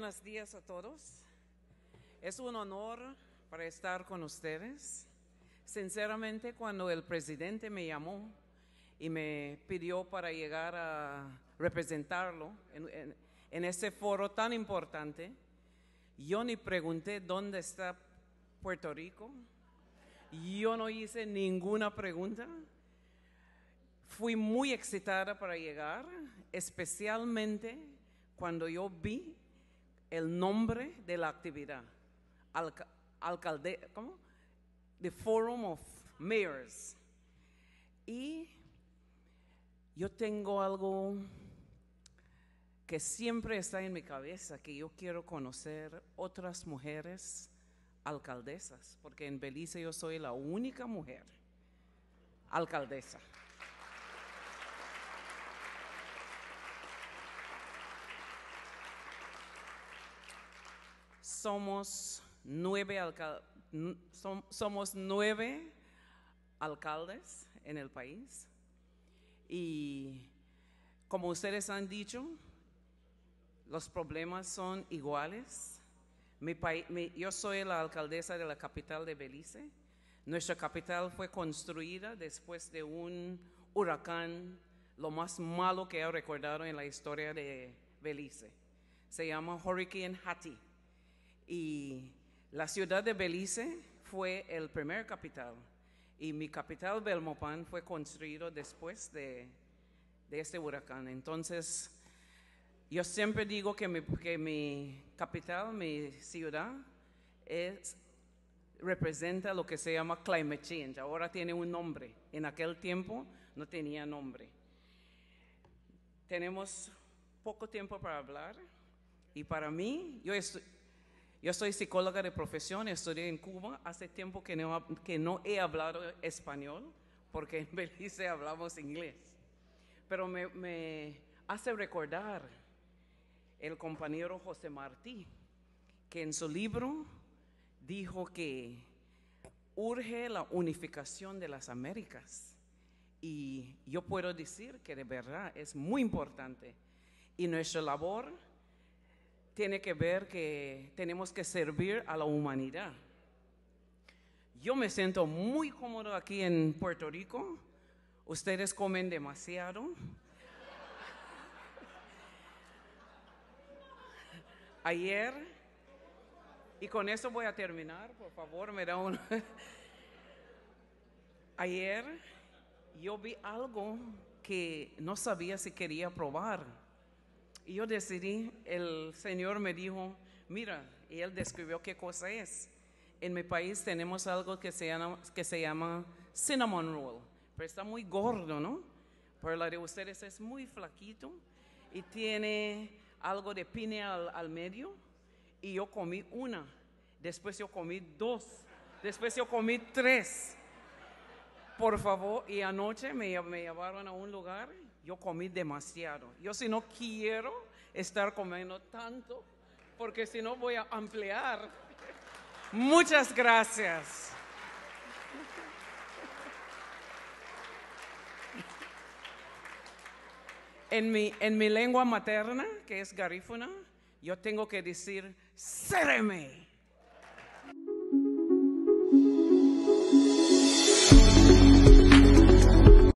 buenos días a todos. Es un honor para estar con ustedes. Sinceramente, cuando el presidente me llamó y me pidió para llegar a representarlo en, en, este foro tan importante, yo ni pregunté dónde está Puerto Rico. Yo no hice ninguna pregunta. Fui muy excitada para llegar, especialmente cuando yo vi el nombre de la actividad, alcalde, ¿cómo? The Forum of Mayors. Y yo tengo algo que siempre está en mi cabeza, que yo quiero conocer otras mujeres alcaldesas, porque en Belice yo soy la única mujer alcaldesa. Somos nueve, somos nueve alcaldes en el país y como ustedes han dicho, los problemas son iguales. yo soy la alcaldesa de la capital de Belice. Nuestra capital fue construida después de un huracán, lo más malo que he recordado en la historia de Belice. Se llama Hurricane Hattie y la ciudad de Belice fue el primer capital. Y mi capital, Belmopan, fue construido después de, este huracán. Entonces, yo siempre digo que mi, que mi capital, mi ciudad, es, representa lo que se llama climate change. Ahora tiene un nombre. En aquel tiempo no tenía nombre. Tenemos poco tiempo para hablar. Y para mí, yo estoy, yo soy psicóloga de profesión, estudié en Cuba. Hace tiempo que no, que no he hablado español, porque en Belice hablamos inglés. Pero me, me hace recordar el compañero José Martí, que en su libro dijo que urge la unificación de las Américas. Y yo puedo decir que de verdad es muy importante. Y nuestra labor tiene que ver que tenemos que servir a la humanidad. Yo me siento muy cómodo aquí en Puerto Rico. Ustedes comen demasiado. Ayer, y con eso voy a terminar, por favor, me da un... Ayer yo vi algo que no sabía si quería probar. Y yo decidí, el Señor me dijo, mira, y Él describió qué cosa es. En mi país tenemos algo que se llama, que se llama cinnamon roll, pero está muy gordo, ¿no? Pero la de ustedes es muy flaquito y tiene algo de pine al, medio. Y yo comí una, después yo comí dos, después yo comí tres. Por favor, y anoche me, me llevaron a un lugar yo comí demasiado. Yo si no quiero estar comiendo tanto, porque si no voy a ampliar. Muchas gracias. En mi, en mi lengua materna, que es garífuna, yo tengo que decir, séreme.